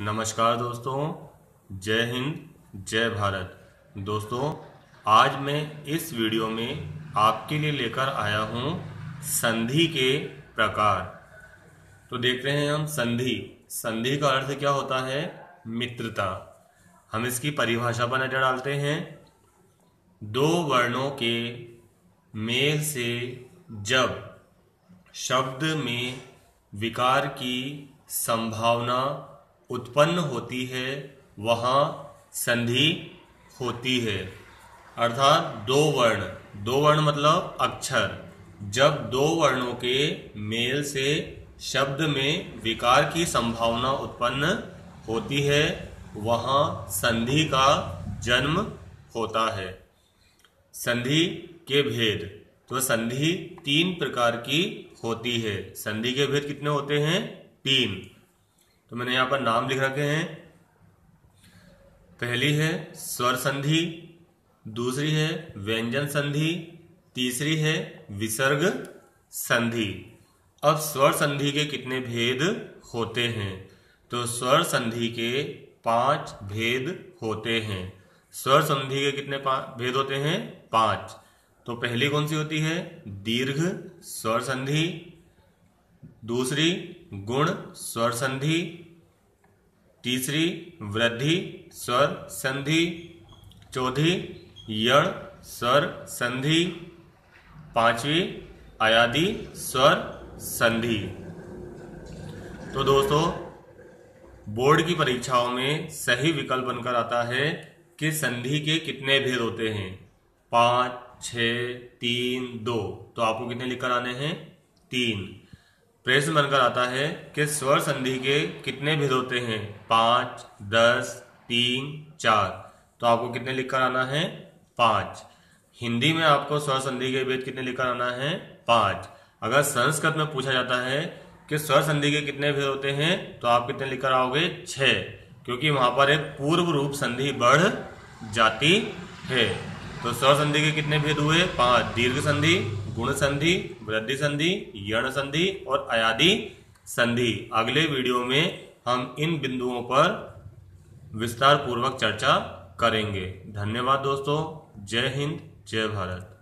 नमस्कार दोस्तों, जय हिंद, जय भारत। दोस्तों, आज मैं इस वीडियो में आपके लिए लेकर आया हूँ संधि के प्रकार। तो देख रहे हैं हम संधि। संधि का अर्थ क्या होता है? मित्रता। हम इसकी परिभाषा पर नज़र डालते हैं। दो वर्णों के मेल से जब शब्द में विकार की संभावना उत्पन्न होती है, वहाँ संधि होती है। अर्थात दो वर्ण। दो वर्ण मतलब अक्षर। जब दो वर्णों के मेल से शब्द में विकार की संभावना उत्पन्न होती है, वहाँ संधि का जन्म होता है। संधि के भेद। तो संधि तीन प्रकार की होती है। संधि के भेद कितने होते हैं? तीन। तो मैंने यहाँ पर नाम लिख रखे हैं। पहली है स्वर संधि, दूसरी है व्यंजन संधि, तीसरी है विसर्ग संधि। अब स्वर संधि के कितने भेद होते हैं? तो स्वर संधि के पाँच भेद होते हैं। स्वर संधि के कितने भेद होते हैं? पाँच। तो पहली कौन सी होती है? दीर्घ स्वर संधि दूसरी, गुण, स्वर संधि। तीसरी, वृद्धि, स्वर संधि। चौथी, यण, स्वर संधि। पांचवी अयादि स्वर संधि। तो दोस्तों, बोर्ड की परीक्षाओं में सही विकल्प बनकर आता है कि संधि के कितने भेद होते हैं। पाँच छ तीन, दो। तो आपको कितने लिखकर आने हैं? तीन। प्रश्न बनकर आता है कि स्वर संधि के कितने भेद होते हैं? पाँच, दस, तीन, चार। तो आपको कितने लिखकर आना है? पाँच। हिंदी में आपको स्वर संधि के भेद कितने लिखकर आना है? पाँच। अगर संस्कृत में पूछा जाता है कि स्वर संधि के कितने भेद होते हैं तो आप कितने लिखकर आओगे? छह क्योंकि वहाँ पर एक पूर्व रूप संधि बढ़ जाती है। तो स्वर संधि के कितने भेद हुए? पाँच। दीर्घ संधि, गुण संधि, वृद्धि संधि, यण संधि और अयादि संधि। अगले वीडियो में हम इन बिंदुओं पर विस्तार पूर्वक चर्चा करेंगे। धन्यवाद दोस्तों। जय हिंद, जय भारत।